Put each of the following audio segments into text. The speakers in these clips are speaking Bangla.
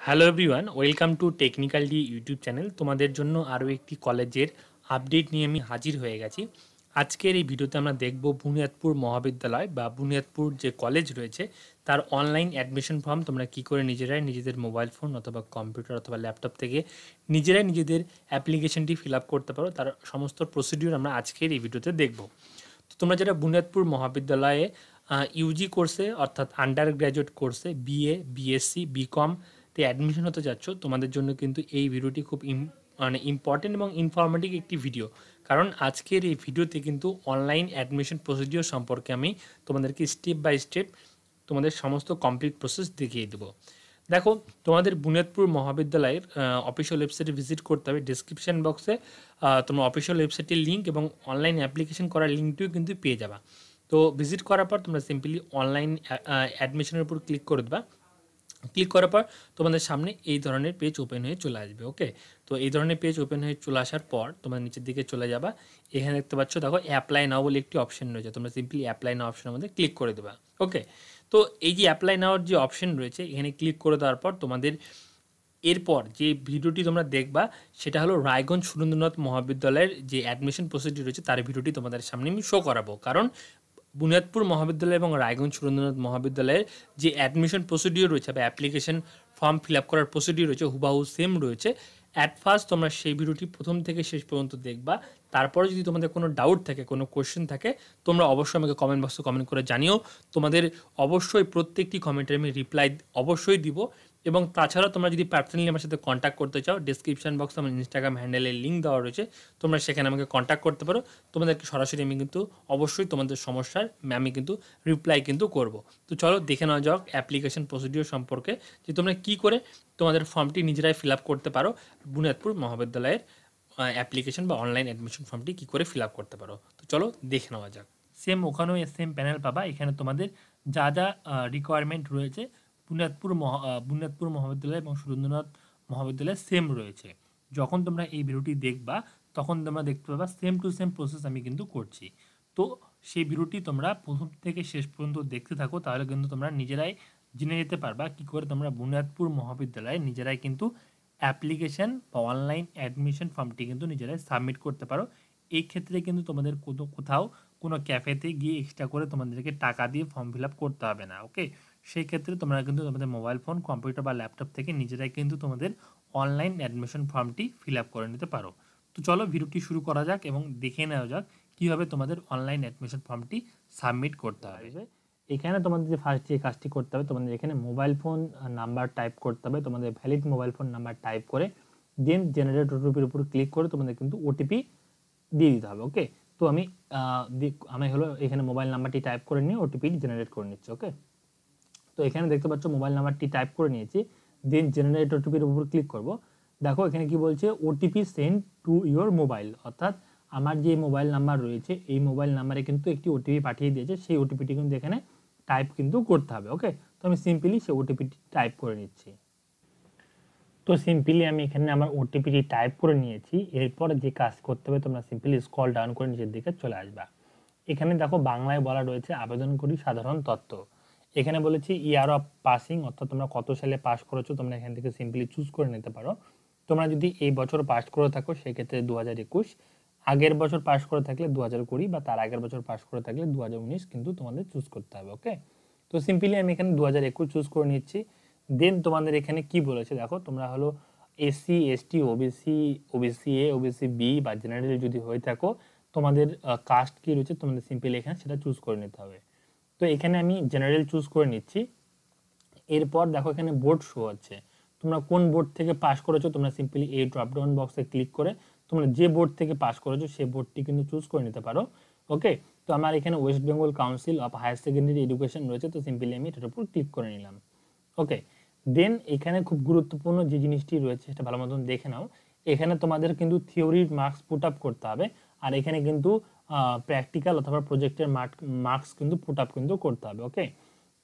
Hello everyone welcome to technical D YouTube channel তোমাদের জন্য আরও একটি কলেজের আপডেট নিয়ে আমি হাজির হয়ে গেছি। আজকের এই ভিডিওতে আমরা দেখব বুনিয়াদপুর মহাবিদ্যালয় বা বুনিয়াদপুর যে কলেজ রয়েছে, তার অনলাইন অ্যাডমিশন ফর্ম তোমরা কি করে নিজেরাই নিজেদের মোবাইল ফোন অথবা কম্পিউটার অথবা ল্যাপটপ থেকে নিজেরাই নিজেদের অ্যাপ্লিকেশনটি ফিল আপ করতে পারো। তার সমস্ত প্রসিডিউর আমরা আজকের এই ভিডিওতে দেখব। তো তোমরা যারা বুনিয়াদপুর মহাবিদ্যালয়ে ইউজি কোর্সে অর্থাৎ আন্ডার গ্র্যাজুয়েট কোর্সে বিএ বিএসসি বিকম অ্যাডমিশন হতে যাচ্ছ, তোমাদের জন্য কিন্তু এই ভিডিওটি খুব মানে ইম্পর্টেন্ট এবং ইনফরমেটিভ একটি ভিডিও কারণ আজকের এই ভিডিওতে কিন্তু অনলাইন অ্যাডমিশন প্রসিডিওর সম্পর্কে আমি তোমাদেরকে স্টেপ বাই স্টেপ তোমাদের সমস্ত কমপ্লিট প্রসেস দেখিয়ে দেবো। দেখো, তোমাদের বুনিয়াদপুর মহাবিদ্যালয়ের অফিসিয়াল ওয়েবসাইটে ভিজিট করতে হবে। ডিসক্রিপশান বক্সে তোমার অফিসিয়াল ওয়েবসাইটের লিঙ্ক এবং অনলাইন অ্যাপ্লিকেশন করার লিঙ্কটিও কিন্তু পেয়ে যাবা। তো ভিজিট করার পর তোমরা সিম্পলি অনলাইন অ্যাডমিশনের উপর ক্লিক করে দেবা। ক্লিক করার পর তোমাদের সামনে এই ধরনের পেজ ওপেন হয়ে চলে আসবে ওকে তো এই ধরনের পেজ ওপেন হয়ে চলে আসার পর তোমরা নিচের দিকে চলে যাবা। এখানে দেখতে পাচ্ছ, দেখো অ্যাপ্লাই নাও বলে একটি অপশন রয়েছে। তোমরা সিম্পলি অ্যাপ্লাই নাও অপশনের মধ্যে ক্লিক করে দেবা ওকে তো এই যে অ্যাপ্লাই নাওয়ার যে অপশন রয়েছে, এখানে ক্লিক করে দেওয়ার পর তোমাদের এরপর যে ভিডিওটি তোমরা দেখবা, সেটা হলো রায়গঞ্জ সুরেন্দ্রনাথ মহাবিদ্যালয়ের যে অ্যাডমিশন প্রসিডিউর রয়েছে, তার ভিডিওটি তোমাদের সামনে আমি শো করাবো। কারণ বুনিয়াদপুর মহাবিদ্যালয় এবং রায়গঞ্জ সুরেন্দ্রনাথ মহাবিদ্যালয়ের যে অ্যাডমিশন প্রসিডিওর রয়েছে বা অ্যাপ্লিকেশন ফর্ম ফিল আপ করার প্রসিডিওর রয়েছে, হুবাহু সেম রয়েছে। অ্যাট ফার্স্ট তোমরা সেই ভিডিওটি প্রথম থেকে শেষ পর্যন্ত দেখবা। তারপরে যদি তোমাদের কোনো ডাউট থাকে, কোনো কোয়েশ্চেন থাকে, তোমরা অবশ্যই আমাকে কমেন্ট বক্সে কমেন্ট করে জানিও। তোমাদের অবশ্যই প্রত্যেকটি কমেন্টের আমি রিপ্লাই অবশ্যই দিব। এবং তাছাড়াও তোমরা যদি পার্সোনালি আমার সাথে কন্ট্যাক্ট করতে চাও ডিসক্রিপশন বক্সে আমার ইনস্টাগ্রাম হ্যান্ডেলের লিঙ্ক দেওয়া রয়েছে, তোমরা সেখানে আমাকে কন্ট্যাক্ট করতে পারো। তোমাদেরকে সরাসরি আমি কিন্তু অবশ্যই তোমাদের সমস্যার আমি কিন্তু রিপ্লাই কিন্তু করব। তো চলো দেখে নেওয়া যাক অ্যাপ্লিকেশন প্রসিডিওর সম্পর্কে যে তোমরা কি করে তোমাদের ফর্মটি নিজেরাই ফিল আপ করতে পারো, বুনিয়াদপুর মহাবিদ্যালয়ের অ্যাপ্লিকেশন বা অনলাইন অ্যাডমিশন ফর্মটি কী করে ফিল আপ করতে পারো। তো চলো দেখে নেওয়া যাক। সেম ওখানেও সেম প্যানেল পাবা, এখানে তোমাদের যা যা রিকোয়ারমেন্ট রয়েছে বুনিয়াদপুর বুনিয়াদপুর মহাবিদ্যালয় এবং সুরেন্দ্রনাথ মহাবিদ্যালয় সেম রয়েছে। যখন তোমরা এই ভিডিওটি দেখবা, তখন তোমরা দেখতে পাবা সেম টু সেম প্রসেস আমি কিন্তু করছি। তো সেই ভিডিওটি তোমরা প্রথম থেকে শেষ পর্যন্ত দেখতে থাকো, তাহলে কিন্তু তোমরা নিজেরাই জেনে যেতে পারবা কী করে তোমরা বুনিয়াদপুর মহাবিদ্যালয়ে নিজেরাই কিন্তু অ্যাপ্লিকেশন বা অনলাইন অ্যাডমিশন ফর্মটি কিন্তু নিজেরাই সাবমিট করতে পারো। এই ক্ষেত্রে কিন্তু তোমাদের কোনো কোথাও কোনো ক্যাফেতে গিয়ে এক্সট্রা করে তোমাদেরকে টাকা দিয়ে ফর্ম ফিল করতে হবে না ওকে সেই ক্ষেত্রে তোমরা কিন্তু তোমাদের মোবাইল ফোন কম্পিউটার বা ল্যাপটপ থেকে নিজেরাই কিন্তু তোমাদের অনলাইন অ্যাডমিশন ফর্মটি ফিল আপ করে নিতে পারো। তো চলো ভিডিওটি শুরু করা যাক এবং দেখে নেওয়া যাক কীভাবে তোমাদের অনলাইন অ্যাডমিশন ফর্মটি সাবমিট করতে হবে। এখানে তোমাদের যে ফার্স্ট যে কাজটি করতে হবে, তোমাদের এখানে মোবাইল ফোন নাম্বার টাইপ করতে হবে, তোমাদের valid mobile phone number type করে দেন জেনারেট ওটিপির উপর ক্লিক করে তোমাদের কিন্তু ওটিপি দিয়ে দিতে হবে ওকে তো আমি আমি হলো এখানে মোবাইল নাম্বারটি টাইপ করে নিয়ে ওটিপি জেনারেট করে নিচ্ছি ওকে তো এখানে দেখতে পাচ্ছ মোবাইল নাম্বারটি টাইপ করে নিয়েছি। দেন জেনারেট ওটিপির উপর ক্লিক করব। দেখো এখানে কি বলছে OTP send to your mobile অর্থাৎ আমার যে মোবাইল নাম্বার রয়েছে, এই মোবাইল নাম্বারে কিন্তু একটি ওটিপি পাঠিয়ে দিয়েছে। সেই ওটিপিটি কিন্তু এখানে টাইপ কিন্তু করতে হবে ওকে তো আমি সিম্পলি সেই ওটিপিটি টাইপ করে নিচ্ছি। তো সিম্পলি আমি এখানে আমার ওটিপিটি টাইপ করে নিয়েছি। এরপর যে কাজ করতে হবে, তোমরা সিম্পলি স্কল ডাউন করে নিচের দিকে চলে আসবা। এখানে দেখো বাংলায় বলা রয়েছে আবেদন করি সাধারণ তত্ত্ব এখানে বলেছি ইয়ার অফ পাসিং অর্থাৎ তোমরা কত সালে পাস করেছ, তোমরা এখান থেকে সিম্পলি চুজ করে নিতে পারো। তোমরা যদি এই বছর পাস করে থাকো, সেক্ষেত্রে দু হাজার একুশ, আগের বছর পাস করে থাকলে দু হাজার কুড়ি বা তার আগের বছর পাস করে থাকলে দু হাজার উনিশ কিন্তু তোমাদের চুজ করতে হবে ওকে তো সিম্পলি আমি এখানে দু হাজার একুশ চুজ করে নিচ্ছি। দেন তোমাদের এখানে কি বলেছে দেখো, তোমরা হলো SC ST OBC OBC A OBC B বা জেনারেল যদি হয়ে থাকো, তোমাদের কাস্ট কি রয়েছে, তোমাদের সিম্পলি এখানে সেটা চুজ করে নিতে হবে। তো এখানে আমি জেনারেল চুজ করে নিচ্ছি। এরপর দেখো এখানে বোর্ড শো হচ্ছে তোমরা কোন বোর্ড থেকে পাস করেছ, তোমরা সিম্পলি এই ড্রপডাউন বক্সে ক্লিক করে তোমরা যে বোর্ড থেকে পাস করেছ সেই বোর্ডটি কিন্তু চুজ করে নিতে পারো। ওকে তো আমার এখানে West Bengal council of higher secondary education রয়েছে, তো সিম্পলি আমি এটার উপর ক্লিক করে নিলাম। ওকে দেন এখানে খুব গুরুত্বপূর্ণ যে জিনিসটি রয়েছে, সেটা ভালো মতন দেখে নাও। এখানে তোমাদের কিন্তু থিওরির মার্কস পুট আপ করতে হবে। আর এখানে কিন্তু প্র্যাকটিক্যাল অথবা প্রজেক্টের মার্কস কিন্তু পুট আপ কিন্তু করতে হবে ওকে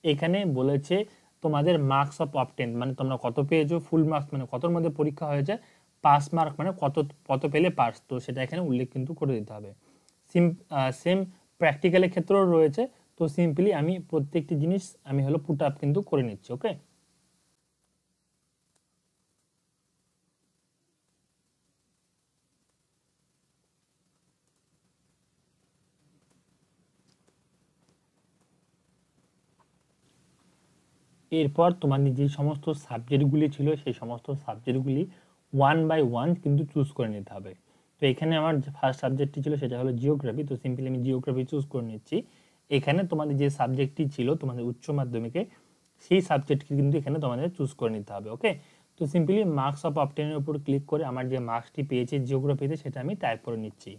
এখানে বলেছে তোমাদের মার্কস অফ অপটেন মানে তোমরা কত পেয়েছ ফুল মার্কস মানে কতর মধ্যে পরীক্ষা হয়েছে পাস মার্ক মানে কত কত পেলে পাস তো সেটা এখানে উল্লেখ কিন্তু করে দিতে হবে। সিম সেম প্র্যাকটিক্যালের ক্ষেত্রেও রয়েছে, তো সিম্পলি আমি প্রত্যেকটি জিনিস আমি হলো পুট আপ কিন্তু করে নিচ্ছি ওকে এরপর তোমাদের যে সমস্ত সাবজেক্টগুলি ছিল, সেই সমস্ত সাবজেক্টগুলি ওয়ান বাই ওয়ান কিন্তু চুজ করে নিতে হবে। তো এখানে আমার যে ফার্স্ট সাবজেক্টটি ছিল সেটা হলো জিওগ্রাফি তো সিম্পলি আমি জিওগ্রাফি চুজ করে নিচ্ছি। এখানে তোমাদের যে সাবজেক্টটি ছিল তোমাদের উচ্চ মাধ্যমিকে, সেই সাবজেক্টকে কিন্তু এখানে তোমাদের চুজ করে নিতে হবে ওকে তো সিম্পলি মার্কস অফ অপটেনের উপর ক্লিক করে আমার যে মার্কসটি পেয়েছে জিওগ্রাফিতে সেটা আমি টাইপ করে নিচ্ছি।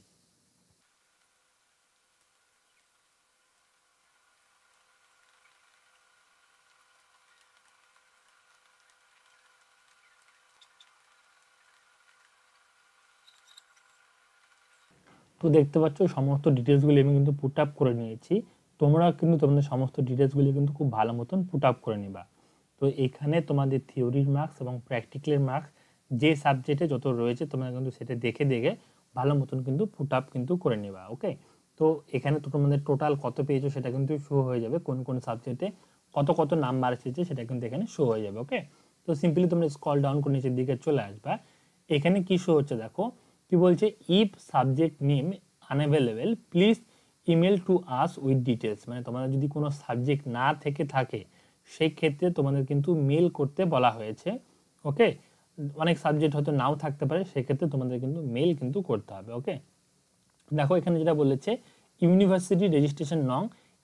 তো দেখতে পাচ্ছ, সমস্ত ডিটেলসগুলি আমি কিন্তু পুট আপ করে নিয়েছি। তোমরা কিন্তু তোমাদের সমস্ত ডিটেলসগুলি কিন্তু খুব ভালো মতন পুট আপ করে নিবা। তো এখানে তোমাদের থিওরির মার্কস এবং প্র্যাকটিক্যালের মার্কস যে সাবজেক্টে যত রয়েছে, তোমরা কিন্তু সেটা দেখে দেখে ভালো মতন কিন্তু পুট আপ কিন্তু করে নেবা ওকে তো এখানে তোমাদের টোটাল কত পেয়েছ সেটা কিন্তু শো হয়ে যাবে, কোন কোন সাবজেক্টে কত কত নাম্বার এসেছে সেটা কিন্তু এখানে শো হয়ে যাবে ওকে তো সিম্পলি তোমরা স্কল ডাউন করে নিচের দিকে চলে আসবা। এখানে কি শো হচ্ছে দেখো কি বলছে? If subject name unavailable please email to us with details মানে তোমাদের যদি কোনো সাবজেক্ট না থেকে থাকে সেই ক্ষেত্রে তোমাদের কিন্তু মেল করতে বলা হয়েছে ওকে অনেক সাবজেক্ট হয়তো নাও থাকতে পারে, সেক্ষেত্রে তোমাদের কিন্তু মেল কিন্তু করতে হবে ওকে দেখো, এখানে যেটা বলেছে ইউনিভার্সিটি রেজিস্ট্রেশন নং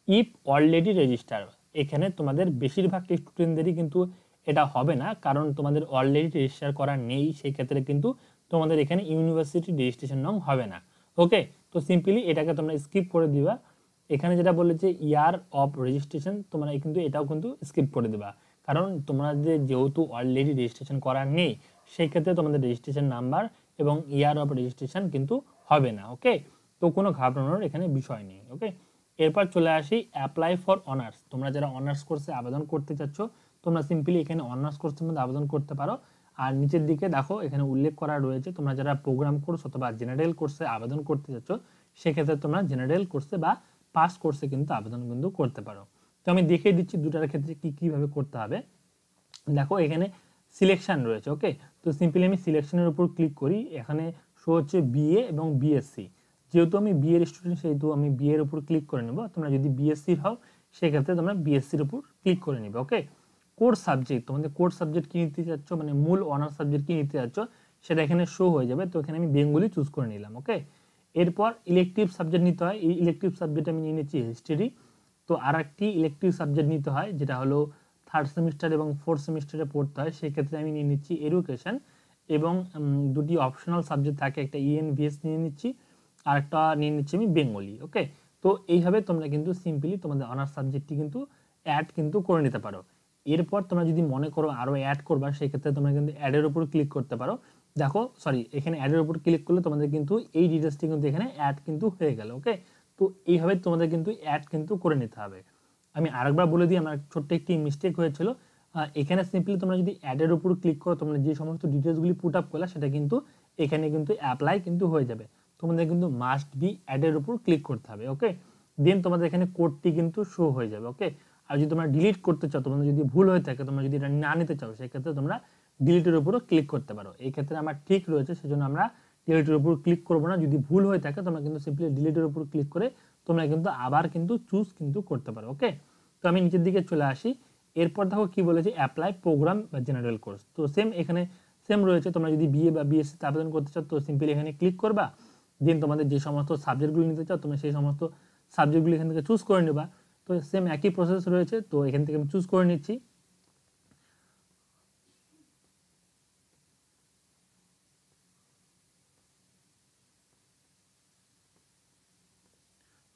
ইফ অলরেডি রেজিস্টার এখানে তোমাদের বেশিরভাগ স্টুডেন্টদেরই কিন্তু এটা হবে না, কারণ তোমাদের অলরেডি রেজিস্টার করা নেই সেই ক্ষেত্রে কিন্তু তোমাদের এখানে ইউনিভার্সিটি রেজিস্ট্রেশন নং হবে না। ওকে তো সিম্পলি এটাকে তোমরা স্কিপ করে দিবা। এখানে যেটা বলেছে ইয়ার অফ রেজিস্ট্রেশন তোমরা কিন্তু এটাও কিন্তু স্কিপ করে দিবা। কারণ তোমরা যে যেহেতু অলরেডি রেজিস্ট্রেশন করা নেই সেই ক্ষেত্রে তোমাদের রেজিস্ট্রেশন নাম্বার এবং ইয়ার অফ রেজিস্ট্রেশন কিন্তু হবে না। ওকে তো কোনো ঘাবড়ানোর এখানে বিষয় নেই। ওকে এরপর চলে আসি অ্যাপ্লাই ফর অনার্স তোমরা যারা অনার্স কোর্সে আবেদন করতে চাচ্ছ, তোমরা সিম্পলি এখানে অনার্স কোর্সের মধ্যে আবেদন করতে পারো। আর নিচের দিকে দেখো, এখানে উল্লেখ করা রয়েছে, তোমরা যারা প্রোগ্রাম কোর্স অথবা জেনারেল কোর্সে আবেদন করতে চাচ্ছ সেক্ষেত্রে তোমরা জেনারেল কোর্সে বা পাস কোর্সে কিন্তু আবেদন কিন্তু করতে পারো। তো আমি দেখিয়ে দিচ্ছি দুটার ক্ষেত্রে কি, কীভাবে করতে হবে। দেখো, এখানে সিলেকশন রয়েছে ওকে তো সিম্পলি আমি সিলেকশনের উপর ক্লিক করি, এখানে শো হচ্ছে বিএ এবং বিএসসি যেহেতু আমি বিএর স্টুডেন্ট সেহেতু আমি বিএর উপর ক্লিক করে নেব। তোমরা যদি বিএসসির হও সেক্ষেত্রে তোমরা বিএসসির উপর ক্লিক করে নেবে ওকে কোর্স সাবজেক্ট তোমাদের কোর্স সাবজেক্ট কি নিতে চাচ্ছ মানে মূল অনার্স সাবজেক্ট কি নিতে চাচ্ছ, সেটা এখানে শো হয়ে যাবে। তো এখানে আমি বেঙ্গলি চুজ করে নিলাম ওকে এরপর ইলেকটিভ সাবজেক্ট নিতে হয়। এই ইলেকটিভ সাবজেক্ট আমি নিয়ে নিচ্ছি হিস্ট্রি তো আর একটি ইলেকটিভ সাবজেক্ট নিতে হয়, যেটা হলো থার্ড সেমিস্টার এবং ফোর্থ সেমিস্টারে পড়তে হয়। সেক্ষেত্রে আমি নিয়ে নিচ্ছি এডুকেশন এবং দুটি অপশনাল সাবজেক্ট থাকে, একটা ইএনভিএস নিয়ে নিচ্ছি, আর একটা নিয়ে নিচ্ছি আমি বেঙ্গলি ওকে তো এইভাবে তোমরা কিন্তু সিম্পলি তোমাদের অনার্স সাবজেক্টটি কিন্তু অ্যাড কিন্তু করে নিতে পারো। এরপর তোমরা যদি মনে করো আরও অ্যাড করবা, সেক্ষেত্রে তোমরা কিন্তু অ্যাডের উপর ক্লিক করতে পারো। দেখো সরি এখানে অ্যাডের উপর ক্লিক করলে তোমাদের কিন্তু এই ডিটেলসটি কিন্তু এখানে অ্যাড কিন্তু হয়ে গেল ওকে তো এইভাবে তোমাদের কিন্তু অ্যাড কিন্তু করে নিতে হবে। আমি আরেকবার বলে দিই, আমার ছোট্ট একটি মিস্টেক হয়েছিল। এখানে সিম্পলি তোমরা যদি অ্যাডের উপর ক্লিক করো, তোমরা যে সমস্ত ডিটেলসগুলি পুট আপ করলে, সেটা কিন্তু এখানে কিন্তু অ্যাপ্লাই কিন্তু হয়ে যাবে। তোমাদের কিন্তু মাস্ট বি অ্যাডের উপর ক্লিক করতে হবে ওকে দেন তোমাদের এখানে কোডটি কিন্তু শো হয়ে যাবে ওকে আর যদি তোমরা ডিলিট করতে চাও, তোমাদের যদি ভুল হয়ে থাকে, তোমরা যদি এটা না নিতে চাও, সেক্ষেত্রে তোমরা ডিলিটের উপরও ক্লিক করতে পারো। এই ক্ষেত্রে আমার ঠিক রয়েছে, সেজন্য আমরা ডিলিটের উপর ক্লিক করব না। যদি ভুল হয়ে থাকে, তোমরা কিন্তু সিম্পলি ডিলিটের উপর ক্লিক করে তোমরা কিন্তু আবার কিন্তু চুজ কিন্তু করতে পারো ওকে তো আমি নিচের দিকে চলে আসি। এরপর দেখো কি বলেছে অ্যাপ্লাই প্রোগ্রাম বা জেনারেল কোর্স তো সেম এখানে সেম রয়েছে। তোমরা যদি বিএ বা বিএসসিতে আবেদন করতে চাও, তো সিম্পলি এখানে ক্লিক করবা। দেন তোমাদের যে সমস্ত সাবজেক্টগুলি নিতে চাও, তুমি সেই সমস্ত সাবজেক্টগুলি এখান থেকে চুজ করে নেবা। তো সেম একই প্রসেস রয়েছে, তো এখান থেকে আমি চুজ করে নিচ্ছি।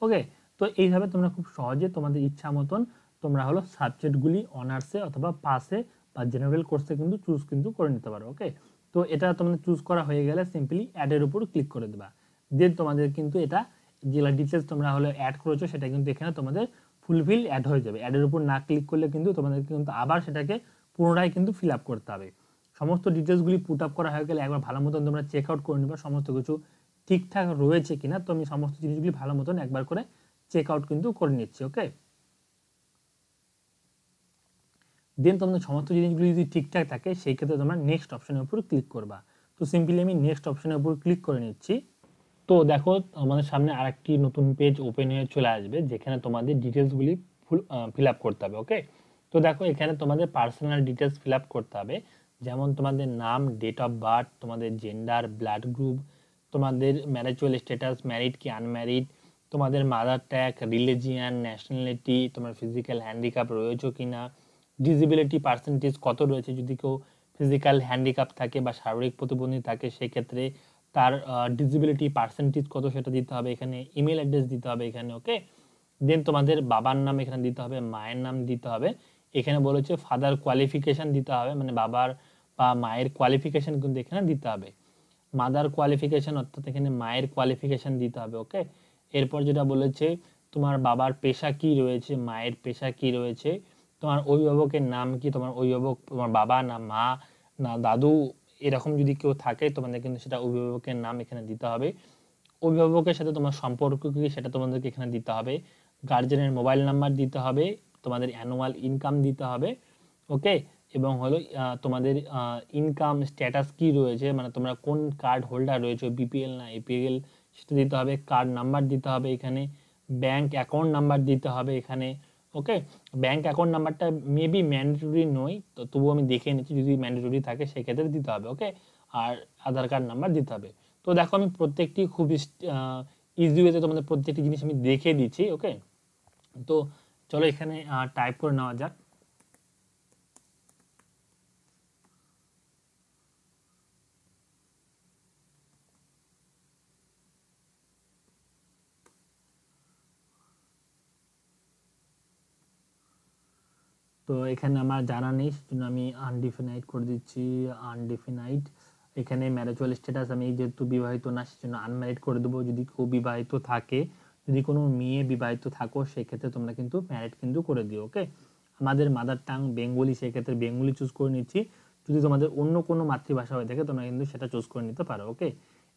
ওকে তো এইভাবে তোমরা খুব সহজে তোমাদের ইচ্ছা মতন তোমরা হলো সাবজেক্টগুলি অনার্সে অথবা পাসে বা জেনারেল কোর্সে কিন্তু চুজ কিন্তু করে নিতে পারো ওকে তো এটা তোমাদের চুজ করা হয়ে গেলে সিম্পলি অ্যাডের উপর ক্লিক করে দেবা। দেন তোমাদের কিন্তু এটা যেগুলো ডিটেলস তোমরা হলো অ্যাড করেছ সেটা কিন্তু এখানে তোমাদের ফুলফিল অ্যাড হয়ে যাবে। অ্যাডের উপর না ক্লিক করলে কিন্তু তোমাদের কিন্তু আবার সেটাকে পুনরায় কিন্তু ফিল আপ করতে হবে। সমস্ত ডিটেলসগুলি পুট আপ করা হয়ে গেলে একবার ভালো মতন তোমরা চেক আউট করে নেবা, সমস্ত কিছু ঠিকঠাক রয়েছে কিনা, তো আমি সমস্ত জিনিসগুলি ভালো মতন একবার করে চেক আউট কিন্তু করে নিচ্ছি ওকে দেন তোমাদের সমস্ত জিনিসগুলি যদি ঠিকঠাক থাকে, সেই ক্ষেত্রে তোমরা নেক্সট অপশনের উপর ক্লিক করবা। তো সিম্পলি আমি নেক্সট অপশনের উপর ক্লিক করে নিচ্ছি। তো দেখো, আমাদের সামনে আরেকটি নতুন পেজ ওপেন হয়ে চলে আসবে, যেখানে তোমাদের ডিটেলসগুলি ফুল ফিল আপ করতে হবে ওকে তো দেখো, এখানে তোমাদের পার্সোনাল ডিটেলস ফিল আপ করতে হবে, যেমন তোমাদের নাম ডেট অফ বার্থ তোমাদের জেন্ডার ব্লাড গ্রুপ তোমাদের ম্যারেজুয়াল স্ট্যাটাস ম্যারিড কি আনম্যারিড তোমাদের মাদার ট্যাগ রিলিজিয়ান ন্যাশনালিটি তোমার ফিজিক্যাল হ্যান্ডিক্যাপ রয়েছে কি না ডিসেবিলিটি পার্সেন্টেজ কত রয়েছে, যদি কেউ ফিজিক্যাল হ্যান্ডিক্যাপ থাকে বা শারীরিক প্রতিবন্ধী থাকে, সেক্ষেত্রে তার ডিসেবিলিটি পার্সেন্টেজ কত সেটা দিতে হবে, এখানে ইমেল অ্যাড্রেস দিতে হবে এখানে ওকে দেন তোমাদের বাবার নাম এখানে দিতে হবে, মায়ের নাম দিতে হবে। এখানে বলেছে ফাদার কোয়ালিফিকেশান দিতে হবে মানে বাবার বা মায়ের কোয়ালিফিকেশান কিন্তু এখানে দিতে হবে। মাদার কোয়ালিফিকেশান অর্থাৎ এখানে মায়ের কোয়ালিফিকেশান দিতে হবে ওকে এরপর যেটা বলেছে, তোমার বাবার পেশা কি রয়েছে, মায়ের পেশা কি রয়েছে, তোমার অভিভাবকের নাম কি, তোমার অভিভাবক, তোমার বাবা না মা, না দাদু এরকম যদি কেউ থাকে, তোমাদের কিন্তু সেটা অভিভাবকের নাম এখানে দিতে হবে। অভিভাবকের সাথে তোমার সম্পর্ক কি, সেটা তোমাদেরকে এখানে দিতে হবে। গার্জেনের মোবাইল নাম্বার দিতে হবে, তোমাদের অ্যানুয়াল ইনকাম দিতে হবে ওকে এবং হলো তোমাদের ইনকাম স্ট্যাটাস কি রয়েছে মানে তোমরা কোন কার্ড হোল্ডার রয়েছে বিপিএল না এপিএল সেটা দিতে হবে। কার্ড নাম্বার দিতে হবে এখানে ব্যাংক অ্যাকাউন্ট নাম্বার দিতে হবে এখানে ওকে ব্যাংক অ্যাকাউন্ট নাম্বারটা মেবি ম্যান্ডেটরি নয়, তো তবুও আমি দেখে নিচ্ছি যদি ম্যান্ডেটরি থাকে সেক্ষেত্রে দিতে হবে ওকে আর আধার কার্ড নাম্বার দিতে হবে। তো দেখো আমি প্রত্যেকটি খুব ইজি ওয়েতে তোমাদের প্রত্যেকটি জিনিস আমি দেখে দিচ্ছি ওকে তো চলো এখানে টাইপ করে নেওয়া যাক। তো এখানে আমার জানা নেই, সেজন্য আমি আনডিফিনাইট করে দিচ্ছি আনডিফিনাইট এখানে ম্যারেজুয়াল স্ট্যাটাস আমি যেহেতু বিবাহিত না, সেজন্য আনম্যারিড করে দেবো। যদি কেউ বিবাহিত থাকে, যদি কোনো মেয়ে বিবাহিত থাকো, সেক্ষেত্রে তোমরা কিন্তু ম্যারিড কিন্তু করে দিও ওকে আমাদের মাদার টাং বেঙ্গলি সেক্ষেত্রে বেঙ্গলি চুজ করে নিচ্ছি। যদি তোমাদের অন্য কোনো মাতৃভাষা হয়ে থাকে, তোমরা কিন্তু সেটা চুজ করে নিতে পারো ওকে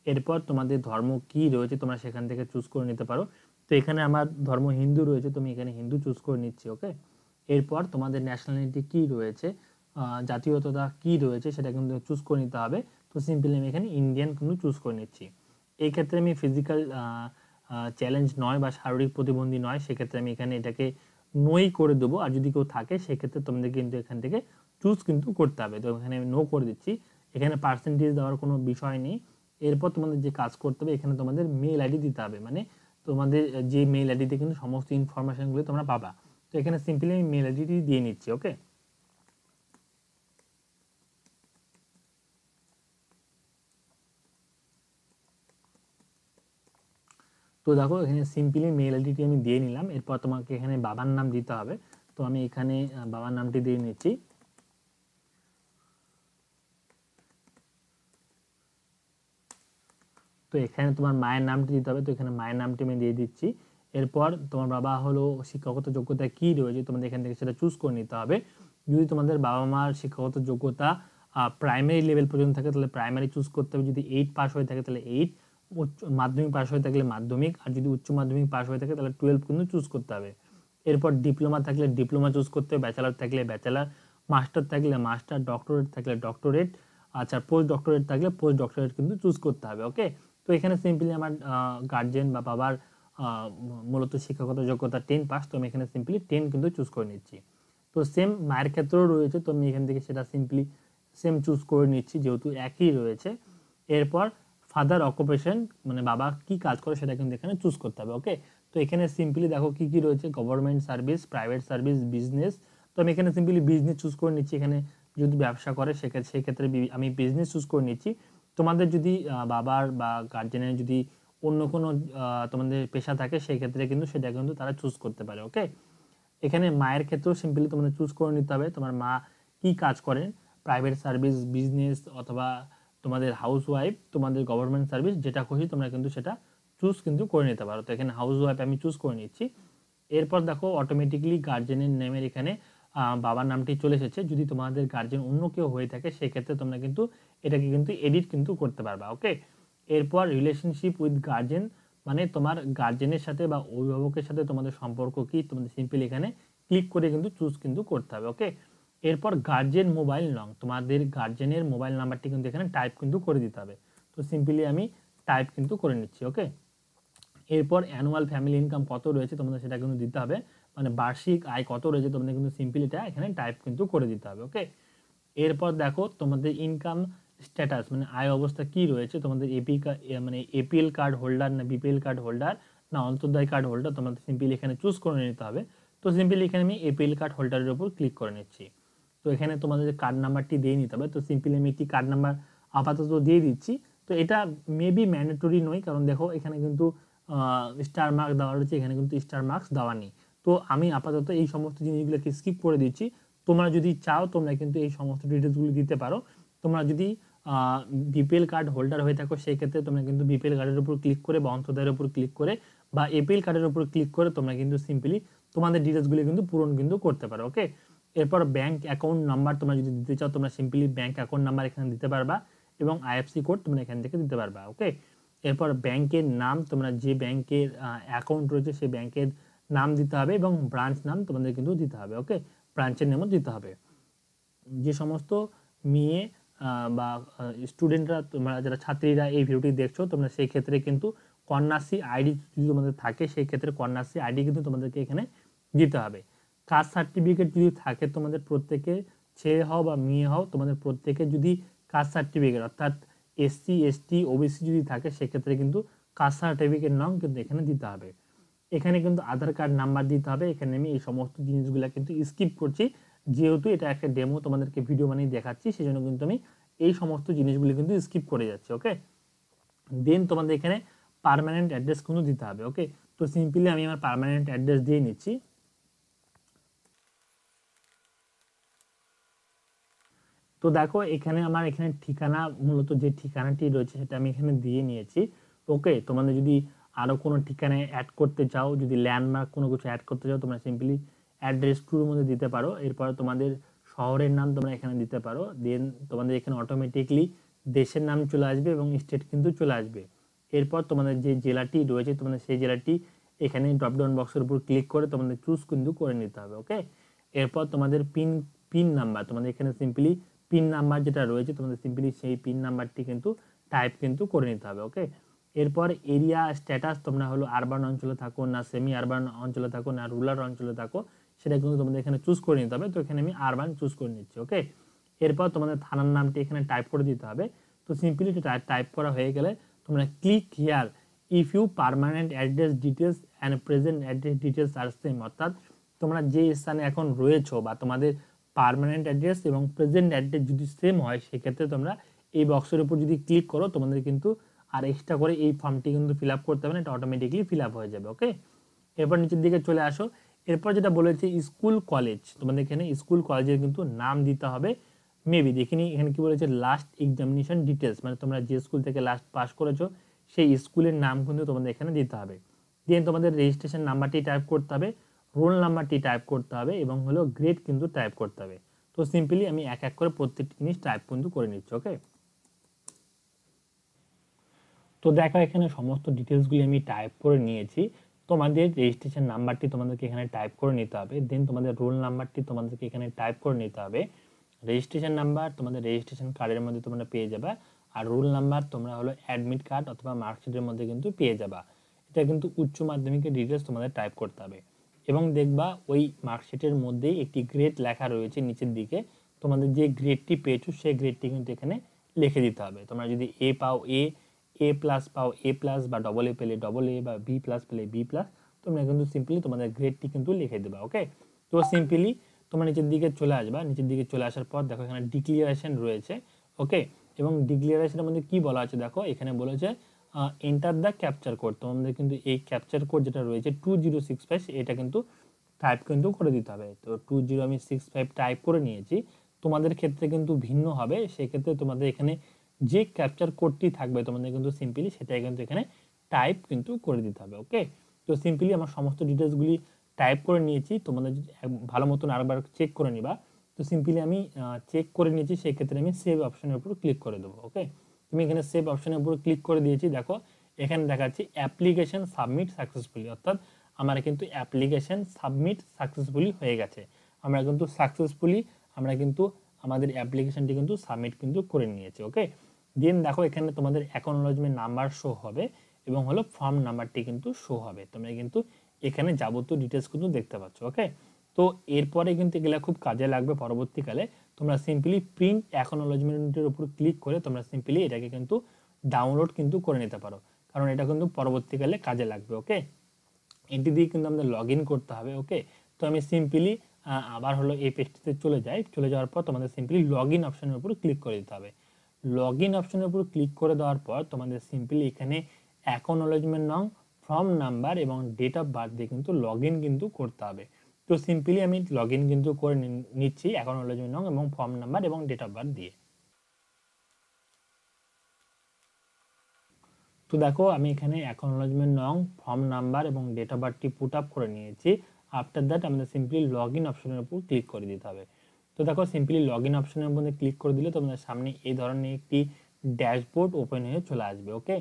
এরপর তোমাদের ধর্ম কি রয়েছে, তোমরা সেখান থেকে চুজ করে নিতে পারো। তো এখানে আমার ধর্ম হিন্দু রয়েছে তুমি এখানে হিন্দু চুজ করে নিচ্ছি ওকে এরপর তোমাদের ন্যাশনালিটি কি রয়েছে জাতীয়তা কি রয়েছে সেটা কিন্তু চুজ করে নিতে হবে। তো সিম্পলি আমি এখানে ইন্ডিয়ান কিন্তু চুজ করে নিচ্ছি। এই ক্ষেত্রে আমি ফিজিক্যাল চ্যালেঞ্জ নয় বা শারীরিক প্রতিবন্ধী নয়, সেক্ষেত্রে আমি এখানে এটাকে নোই করে দেবো। আর যদি কেউ থাকে, সেক্ষেত্রে তোমাদের কিন্তু এখান থেকে চুজ কিন্তু করতে হবে। তো এখানে আমি নো করে দিচ্ছি। এখানে পার্সেন্টেজ দেওয়ার কোনো বিষয় নেই। এরপর তোমাদের যে কাজ করতে হবে, এখানে তোমাদের মেল আইডি দিতে হবে। মানে তোমাদের যে মেল আইডিতে কিন্তু সমস্ত ইনফরমেশনগুলো তোমরা পাবা। তো এখানে সিম্পলি আমি মেল আইডিটি দিয়ে নিচ্ছি ওকে তো দেখো, এখানে সিম্পলি মেল আইডিটি আমি দিয়ে নিলাম, এরপর তোমাকে এখানে বাবার নাম দিতে হবে। তো আমি এখানে বাবার নামটি দিয়ে নিচ্ছি। তো এখানে তোমার মায়ের নামটি দিতে হবে, তো এখানে মায়ের নামটি আমি দিয়ে দিচ্ছি। এরপর তোমার বাবা হলো শিক্ষাগত যোগ্যতা কি রয়েছে তোমাদের এখান থেকে সেটা চুজ করে নিতে হবে। যদি তোমাদের বাবা মার শিক্ষাগত যোগ্যতা প্রাইমারি লেভেল পর্যন্ত থাকে, তাহলে প্রাইমারি চুজ করতে হবে। যদি এইট পাস হয়ে থাকে, তাহলে এইট উচ্চ মাধ্যমিক পাস হয়ে থাকলে মাধ্যমিক, আর যদি উচ্চ মাধ্যমিক পাস হয়ে থাকে, তাহলে টুয়েলভ কিন্তু চুজ করতে হবে। এরপর ডিপ্লোমা থাকলে ডিপ্লোমা চুজ করতে হবে ব্যাচেলার থাকলে ব্যাচেলার মাস্টার থাকলে মাস্টার ডক্টরেট থাকলে ডক্টরেট আচ্ছা পোস্ট ডক্টরেট থাকলে পোস্ট ডক্টরেট কিন্তু চুজ করতে হবে ওকে তো এখানে সিম্পলি আমার গার্জেন বা বাবার মূলত শিক্ষাগত যোগ্যতা টেন পাস তো আমি এখানে সিম্পলি টেন কিন্তু চুজ করে নিচ্ছি। তো সেম মায়ের ক্ষেত্রেও রয়েছে, তো আমি এখান থেকে সেটা সিম্পলি সেম চুজ করে নিচ্ছি, যেহেতু একই রয়েছে। এরপর ফাদার অকুপেশন মানে বাবা কি কাজ করে সেটা কিন্তু এখানে চুজ করতে হবে ওকে তো এখানে সিম্পলি দেখো কি কি রয়েছে government service private service business তো আমি এখানে সিম্পলি বিজনেস চুজ করে নিচ্ছি, এখানে যদি ব্যবসা করে সেক্ষেত্রে সেক্ষেত্রে আমি বিজনেস চুজ করে নিচ্ছি। তোমাদের যদি বাবার বা গার্জেনের যদি অন্য কোনো তোমাদের পেশা থাকে, সেই ক্ষেত্রে কিন্তু সেটা কিন্তু তারা চুজ করতে পারে ওকে এখানে মায়ের ক্ষেত্রেও সিম্পলি তোমাদের চুজ করে নিতে হবে, তোমার মা কি কাজ করেন প্রাইভেট সার্ভিস বিজনেস অথবা তোমাদের হাউস ওয়াইফ তোমাদের গভর্নমেন্ট সার্ভিস যেটা খুশি তোমরা কিন্তু সেটা চুজ কিন্তু করে নিতে পারো। তো এখানে হাউস ওয়াইফ আমি চুজ করে নিচ্ছি। এরপর দেখো অটোমেটিকলি গার্জেনের নেমের এখানে বাবার নামটি চলে এসেছে। যদি তোমাদের গার্জেন অন্য কেউ হয়ে থাকে, সেক্ষেত্রে তোমরা কিন্তু এটাকে কিন্তু এডিট কিন্তু করতে পারবা ওকে এরপর রিলেশনশিপ উইথ গার্জেন মানে তোমার গার্জেনের সাথে বা অভিভাবকের সাথে তোমাদের সম্পর্ক কি? তোমাদের সিম্পলি এখানে ক্লিক করে কিন্তু চুজ কিন্তু করতে হবে ওকে এরপর গার্জেন মোবাইল নং তোমাদের গার্জেনের মোবাইল নাম্বারটি কিন্তু এখানে টাইপ কিন্তু করে দিতে হবে। তো সিম্পলি আমি টাইপ কিন্তু করে নিচ্ছি ওকে এরপর অ্যানুয়াল ফ্যামিলি ইনকাম কত রয়েছে তোমাদের সেটা কিন্তু দিতে হবে। মানে বার্ষিক আয় কত রয়েছে তোমাদের কিন্তু সিম্পলি এটা এখানে টাইপ কিন্তু করে দিতে হবে ওকে এরপর দেখো তোমাদের ইনকাম স্ট্যাটাস মানে আয় অবস্থা কি রয়েছে, তোমাদের এপি মানে এপিএল কার্ড হোল্ডার না বিপিএল কার্ড হোল্ডার না অন্তর্দায় কার্ড হোল্ডার তোমাদের সিম্পলি এখানে চুজ করে নিতে হবে। তো সিম্পলি এখানে আমি এপিএল কার্ড হোল্ডারের উপর ক্লিক করে নিচ্ছি। তো এখানে তোমাদের কার্ড নাম্বারটি দিয়ে নিতে হবে, তো সিম্পলি আমি একটি কার্ড নাম্বার আপাতত দিয়ে দিচ্ছি। তো এটা মেবি ম্যান্ডেটরি নয়, কারণ দেখো এখানে কিন্তু স্টার মার্ক দেওয়া রয়েছে, এখানে কিন্তু স্টার মার্কস দেওয়া নেই। তো আমি আপাতত এই সমস্ত জিনিসগুলোকে স্কিপ করে দিচ্ছি। তোমরা যদি চাও, তোমরা কিন্তু এই সমস্ত ডিটেলসগুলি দিতে পারো। তোমরা যদি বিপিএল কার্ড হোল্ডার হয়ে থাকো, সেই ক্ষেত্রে তোমরা কিন্তু বিপিএল কার্ডের উপর ক্লিক করে বা অন্তদের উপর ক্লিক করে বা এপিএল কার্ডের উপর ক্লিক করে তোমরা কিন্তু সিম্পলি তোমাদের ডিটেলসগুলি কিন্তু পূরণ কিন্তু করতে পারো ওকে এরপর ব্যাংক অ্যাকাউন্ট নাম্বার তোমরা যদি দিতে চাও, তোমরা সিম্পলি ব্যাংক অ্যাকাউন্ট নাম্বার এখানে দিতে পারবা এবং আইএফসি কোড তোমরা এখান থেকে দিতে পারবা ওকে এরপর ব্যাংকের নাম তোমরা যে ব্যাংকের অ্যাকাউন্ট রয়েছে সেই ব্যাংকের নাম দিতে হবে এবং ব্রাঞ্চ নাম তোমাদের কিন্তু দিতে হবে ওকে ব্রাঞ্চের নামও দিতে হবে। যে সমস্ত মেয়ে বা স্টুডেন্টরা তোমরা যারা ছাত্রীরা এই ভিডিওটি দেখছ, তোমরা সেই ক্ষেত্রে কিন্তু কন্যাশ্রী আইডি যদি তোমাদের থাকে, সেই ক্ষেত্রে কন্যাশ্রী আইডি কিন্তু তোমাদেরকে এখানে দিতে হবে। কাস্ট সার্টিফিকেট যদি থাকে তোমাদের প্রত্যেকে, ছেলে হও বা মেয়ে হও, তোমাদের প্রত্যেকে যদি কাস্ট সার্টিফিকেট অর্থাৎ এসসি এসটি ওবিসি যদি থাকে, সেক্ষেত্রে কিন্তু কাস্ট সার্টিফিকেট নাম কিন্তু এখানে দিতে হবে। এখানে কিন্তু আধার কার্ড নাম্বার দিতে হবে। এখানে আমি এই সমস্ত জিনিসগুলো কিন্তু স্কিপ করছি। যেহেতু এটা একটা ডেমো তোমাদেরকে ভিডিও বানিয়ে দেখাচ্ছি সেই জন্য কিন্তু আমি এই সমস্ত জিনিসগুলি কিন্তু স্কিপ করে যাচ্ছি ওকে দেন তোমাদের এখানে পারমানেন্ট অ্যাড্রেস কিন্তু দিতে হবে ওকে তো সিম্পলি আমি আমার পারমানেন্ট অ্যাড্রেস দিয়ে নিচ্ছি। তো দেখো, এখানে আমার এখানে ঠিকানা, মূলত যে ঠিকানাটি রয়েছে সেটা আমি এখানে দিয়ে নিয়েছি ওকে তোমাদের যদি আরও কোনো ঠিকানায় অ্যাড করতে চাও, যদি ল্যান্ডমার্ক কোনো কিছু অ্যাড করতে চাও, তোমরা সিম্পলি অ্যাড্রেস টুর মধ্যে দিতে পারো। এরপর তোমাদের শহরের নাম তোমরা এখানে দিতে পারো। দেন তোমাদের এখানে অটোমেটিকলি দেশের নাম চলে আসবে এবং স্টেট কিন্তু চলে আসবে। এরপর তোমাদের যে জেলাটি রয়েছে, তোমাদের সেই জেলাটি এখানে ড্রপডাউন বক্সের উপর ক্লিক করে তোমাদের চুজ কিন্তু করে নিতে হবে ওকে এরপর তোমাদের পিন পিন নাম্বার তোমাদের এখানে সিম্পলি পিন নাম্বার যেটা রয়েছে, তোমাদের সিম্পলি সেই পিন নাম্বারটি কিন্তু টাইপ কিন্তু করে নিতে হবে ওকে এরপর এরিয়া স্ট্যাটাস তোমরা হলো আরবান অঞ্চলে থাকো, না সেমি আরবান অঞ্চলে থাকো, না রুরাল অঞ্চলে থাকো। সেটা কিন্তু তোমাদের এখানে চুজ করে নিতে হবে। তো এখানে আমি আরবান চুজ করে নিচ্ছি ওকে এরপর তোমাদের থানার নামটি এখানে টাইপ করে দিতে হবে। তো সিম্পলি টাইপ করা হয়ে গেলে তোমরা click here if you permanent address details and present address details are same অর্থাৎ তোমরা যে স্থানে এখন রয়েছো বা তোমাদের পারমানেন্ট অ্যাড্রেস এবং প্রেজেন্ট অ্যাড্রেস যদি সেম হয়, সেক্ষেত্রে তোমরা এই বক্সের উপর যদি ক্লিক করো, তোমাদের কিন্তু আর এক্সট্রা করে এই ফর্মটি কিন্তু ফিল করতে হবে না, এটা অটোমেটিকলি ফিল হয়ে যাবে ওকে এরপর নিচের দিকে চলে আসো। এরপর যেটা বলেছে, স্কুল, কলেজ। তোমাদের এখানে স্কুল, কলেজের কিন্তু নাম দিতে হবে মেবি দেখিনি, এখানে কি বলেছে লাস্ট এক্সামিনেশন ডিটেলস মানে তোমরা যে স্কুল থেকে লাস্ট পাস করেছ, সেই স্কুলের নাম কিন্তু তোমাদের এখানে দিতে হবে। দেন তোমাদের রেজিস্ট্রেশন নাম্বারটি টাইপ করতে হবে রোল নাম্বারটি টাইপ করতে হবে, এবং হলো গ্রেড কিন্তু টাইপ করতে হবে। তো সিম্পলি আমি এক এক করে প্রত্যেকটি জিনিস টাইপ কিন্তু করে নিচ্ছি ওকে তো দেখো, এখানে সমস্ত ডিটেলসগুলি আমি টাইপ করে নিয়েছি। তোমাদের রেজিস্ট্রেশন নাম্বারটি তোমাদেরকে এখানে টাইপ করে নিতে হবে দেন তোমাদের রোল নাম্বারটি তোমাদেরকে এখানে টাইপ করে নিতে হবে। রেজিস্ট্রেশন নাম্বার তোমাদের রেজিস্ট্রেশন কার্ডের মধ্যে তোমরা পেয়ে যাবে, আর রোল নাম্বার তোমরা হলো অ্যাডমিট কার্ড অথবা মার্কশিটের মধ্যে কিন্তু পেয়ে যাবা। এটা কিন্তু উচ্চ মাধ্যমিকের ডিটেলস তোমাদের টাইপ করতে হবে। এবং দেখবা ওই মার্কশিটের মধ্যেই একটি গ্রেড লেখা রয়েছে নিচের দিকে, তোমাদের যে গ্রেডটি পেয়েছ সেই গ্রেডটি কিন্তু এখানে লিখে দিতে হবে। তোমরা যদি এ পাও এ এ প্লাস পাও এ প্লাস বা ডবল এ পেলে ডবল এ বা বি প্লাস পেলে বি প্লাস তোমরা কিন্তু সিম্পলি তোমাদের গ্রেডটি কিন্তু লিখে দেবা ওকে তো সিম্পলি তোমরা নিচের দিকে চলে আসবা, নিচের দিকে চলে আসার পর দেখো এখানে ডিক্লিয়ারেশন রয়েছে ওকে এবং ডিক্লিয়ারেশনের মধ্যে কি বলা আছে দেখো? এখানে বলেছে এন্টার দ্য ক্যাপচার কোড তোমাদের কিন্তু এই ক্যাপচার কোড যেটা রয়েছে টু জিরো সিক্স ফাইভ এটা কিন্তু টাইপ কিন্তু করে দিতে হবে। তো টু জিরো আমি সিক্স ফাইভ টাইপ করে নিয়েছি। তোমাদের ক্ষেত্রে কিন্তু ভিন্ন হবে, সেক্ষেত্রে তোমাদের এখানে যে ক্যাপচার কোডটি থাকবে তোমাদের কিন্তু সিম্পলি সেটাই কিন্তু এখানে টাইপ কিন্তু করে দিতে হবে ওকে তো সিম্পলি আমার সমস্ত ডিটেলসগুলি টাইপ করে নিয়েছি, তোমাদের ভালো মতন আরেকবার চেক করে নিবা, তো সিম্পলি আমি চেক করে নিয়েছি সেক্ষেত্রে আমি সেভ অপশনের উপর ক্লিক করে দেবো ওকে তুমি এখানে সেভ অপশনের উপর ক্লিক করে দিয়েছি, দেখো, এখানে দেখাচ্ছি অ্যাপ্লিকেশন সাবমিট সাকসেসফুলি অর্থাৎ আমার কিন্তু অ্যাপ্লিকেশন সাবমিট সাকসেসফুলি হয়ে গেছে। আমরা কিন্তু সাকসেসফুলি আমরা কিন্তু আমাদের অ্যাপ্লিকেশনটি কিন্তু সাবমিট কিন্তু করে নিয়েছি ওকে দেন দেখো এখানে তোমাদের অ্যাকনোলজমেন্ট নাম্বার শো হবে এবং হলো ফর্ম নাম্বারটি কিন্তু শো হবে। তোমরা কিন্তু এখানে যাবতীয় ডিটেলস কিন্তু দেখতে পাচ্ছ ওকে তো এরপরে কিন্তু এগুলো খুব কাজে লাগবে পরবর্তীকালে। তোমরা সিম্পলি প্রিন্ট অ্যাকনোলজমেন্টের উপর ক্লিক করে তোমরা সিম্পলি এটাকে কিন্তু ডাউনলোড কিন্তু করে নিতে পারো। কারণ এটা কিন্তু পরবর্তীকালে কাজে লাগবে ওকে এটি দিয়ে কিন্তু আমাদের লগ করতে হবে ওকে তো আমি সিম্পলি আবার হলো এই পেজটিতে চলে যাই। চলে যাওয়ার পর তোমাদের সিম্পলি লগ ইন অপশনের উপর ক্লিক করে দিতে হবে। লগ ইন অপশনের উপর ক্লিক করে দেওয়ার পর তোমাদের সিম্পলি এখানে অ্যাকনোলজমেন্ট নং ফর্ম নাম্বার এবং ডেট অফ বার্থ দিয়ে কিন্তু লগ কিন্তু করতে হবে। তো সিম্পলি আমি লগ কিন্তু করে নিচ্ছি অ্যাকনোলজমেন্ট নং এবং ফর্ম নাম্বার এবং ডেট অফ বার্থ দিয়ে। তো দেখো আমি এখানে অ্যাকনোলজমেন্ট নং ফর্ম নাম্বার এবং ডেট অফ বার্থটি পুট আপ করে নিয়েছি। আফটার দ্যাট আমাদের সিম্পলি লগ ইন অপশনের উপর ক্লিক করে দিতে হবে। তো দেখো সিম্পলি লগ ইন অপশনের মধ্যে ক্লিক করে দিলে তোমাদের সামনে এই ধরনের একটি ড্যাশবোর্ড ওপেন হয়ে চলে আসবে ওকে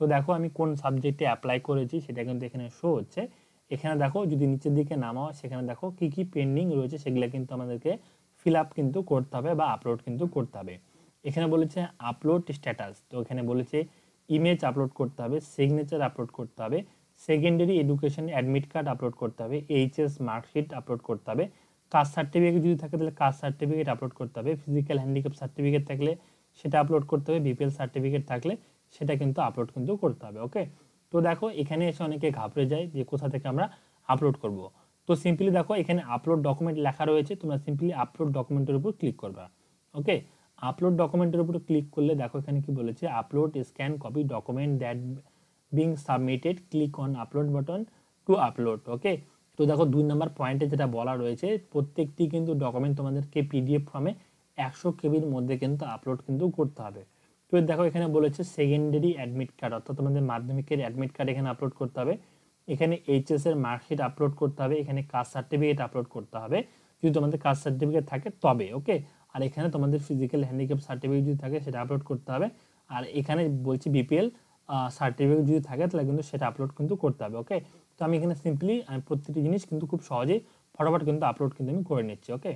তো দেখো আমি কোন সাবজেক্টে অ্যাপ্লাই করেছি সেটা কিন্তু এখানে শো হচ্ছে। এখানে দেখো যদি নিচের দিকে নামাও, সেখানে দেখো কি কি পেন্ডিং রয়েছে সেগুলো কিন্তু আমাদেরকে ফিল আপ কিন্তু করতে হবে বা আপলোড কিন্তু করতে হবে। এখানে বলেছে আপলোড স্ট্যাটাস তো এখানে বলেছে ইমেজ আপলোড করতে হবে সিগনেচার আপলোড করতে হবে secondary education admit card upload করতে হবে এইচএস মার্কশিট আপলোড করতে হবে কাস্ট সার্টিফিকেট যদি থাকে তাহলে কাস্ট সার্টিফিকেট আপলোড করতে হবে। ফিজিক্যাল হ্যান্ডিক্যাপ সার্টিফিকেট থাকলে সেটা আপলোড করতে হবে। বিপিএল সার্টিফিকেট থাকলে সেটা কিন্তু আপলোড কিন্তু করতে হবে ওকে তো দেখো, এখানে এসে অনেকে ঘাবড়ে যায় যে কোথা থেকে আমরা আপলোড করব। তো সিম্পলি দেখো, এখানে আপলোড ডকুমেন্ট লেখা রয়েছে, তোমরা সিম্পলি আপলোড ডকুমেন্টের উপর ক্লিক করবা ওকে আপলোড ডকুমেন্টের উপর ক্লিক করলে দেখো, এখানে কি বলেছে? Upload scan copy document that being submitted click on upload button to upload okay তো দেখো দুই নাম্বার পয়েন্টে যেটা বলা রয়েছে, প্রত্যেকটি কিন্তু ডকুমেন্ট তোমাদেরকে পিডিএফ ফর্মে একশো কেবির মধ্যে কিন্তু আপলোড কিন্তু করতে হবে। তো দেখো এখানে বলেছে সেকেন্ডারি অ্যাডমিট কার্ড অর্থাৎ তোমাদের মাধ্যমিকের অ্যাডমিট কার্ড এখানে আপলোড করতে হবে। এখানে এইচএস এর মার্কশিট আপলোড করতে হবে, এখানে কাস্ট সার্টিফিকেট আপলোড করতে হবে। যদি তোমাদের কাস্ট সার্টিফিকেট থাকে, তবে ওকে আর এখানে তোমাদের ফিজিক্যাল হ্যান্ডিক্যাপ সার্টিফিকেট যদি থাকে, সেটা আপলোড করতে হবে। আর এখানে বলছি বিপিএল সার্টিফিকেট যদি থাকে, তাহলে কিন্তু সেটা আপলোড কিন্তু করতে হবে ওকে তো আমি এখানে সিম্পলি আমি প্রত্যেকটি জিনিস কিন্তু খুব সহজেই ফটাফট কিন্তু আপলোড কিন্তু আমি করে নিচ্ছি ওকে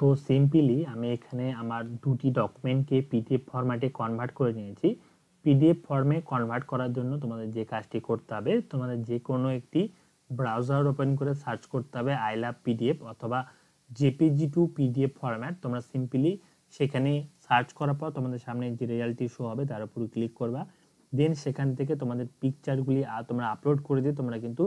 তো সিম্পলি আমি এখানে আমার দুটি ডকুমেন্টকে পিডিএফ ফরম্যাটে কনভার্ট করে নিয়েছি। পিডিএফ ফর্মে কনভার্ট করার জন্য তোমাদের যে কাজটি করতে হবে, তোমাদের যে কোনো একটি ব্রাউজার ওপেন করে সার্চ করতে হবে আই লাভ পিডিএফ অথবা জেপিজি টু পিডিএফ ফরম্যাট তোমরা সিম্পলি সেখানে সার্চ করার পর তোমাদের সামনে যে রেজাল্টটি শো হবে, তার উপর ক্লিক করবা। দেন সেখান থেকে তোমাদের পিকচারগুলি তোমরা আপলোড করে দিয়ে তোমরা কিন্তু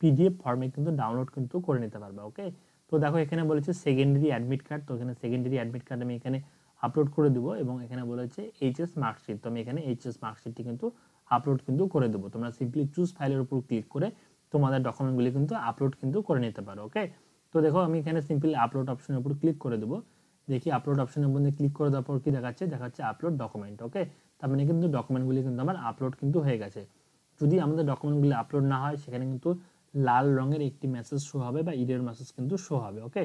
পিডিএফ ফর্মে কিন্তু ডাউনলোড কিন্তু করে নিতে পারবে ওকে তো দেখো এখানে বলেছে সেকেন্ডারি অ্যাডমিট কার্ড তো এখানে সেকেন্ডারি অ্যাডমিট কার্ড আমি এখানে আপলোড করে দেবো এবং এখানে বলেছে এইচএস মার্কশিট তো আমি এখানে এইচএস মার্কশিটটি কিন্তু আপলোড কিন্তু করে দেবো। তোমরা সিম্পলি চুজ ফাইলের উপর ক্লিক করে তোমাদের ডকুমেন্টগুলি কিন্তু আপলোড কিন্তু করে নিতে পারো ওকে তো দেখো আমি এখানে সিম্পলি আপলোড অপশনের উপর ক্লিক করে দেবো। দেখি আপলোড অপশনের মধ্যে ক্লিক করে দেওয়ার পর কি দেখাচ্ছে? দেখাচ্ছে আপলোড ডকুমেন্ট ওকে তার মানে কিন্তু ডকুমেন্টগুলি কিন্তু আমার আপলোড কিন্তু হয়ে গেছে। যদি আমাদের ডকুমেন্টগুলি আপলোড না হয়, সেখানে কিন্তু লাল রঙের একটি মেসেজ শো হবে বা ইডের মেসেজ কিন্তু শো হবে ওকে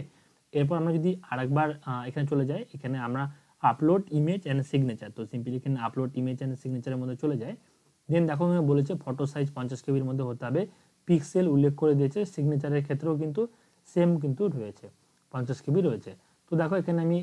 এরপর আমরা যদি আরেকবার এখানে চলে যাই, এখানে আমরা আপলোড ইমেজ অ্যান্ড সিগনেচার তো সিম্পলি এখানে আপলোড ইমেজ অ্যান্ড সিগনেচারের মধ্যে চলে যায় দেন দেখো এখানে বলেছে ফটো সাইজ পঞ্চাশ কেবির মধ্যে হতে হবে পিক্সেল উল্লেখ করে দিয়েছে সিগনেচারের ক্ষেত্রেও কিন্তু সেম কিন্তু রয়েছে, পঞ্চাশ কেবি রয়েছে। তো দেখো এখানে আমি